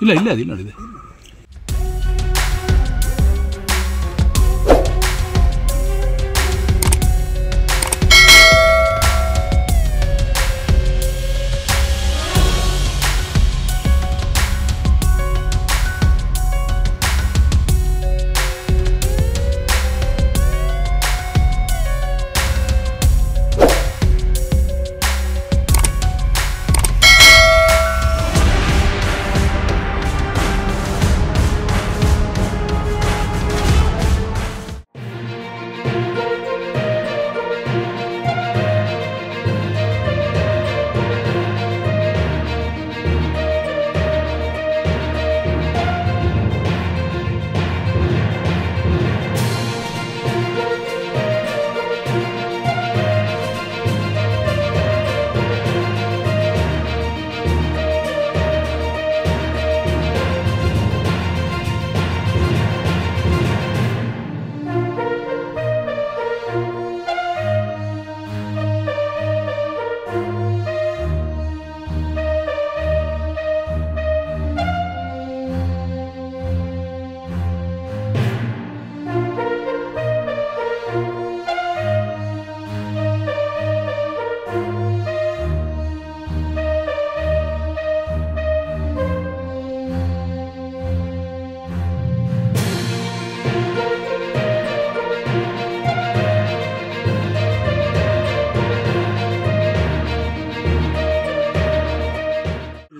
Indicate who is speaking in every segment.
Speaker 1: Dile, dile.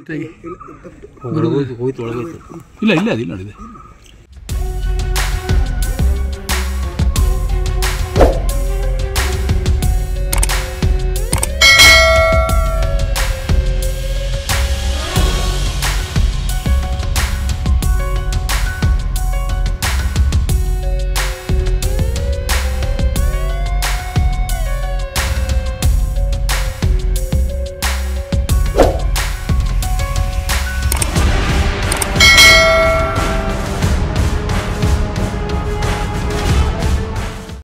Speaker 1: ¿Qué está.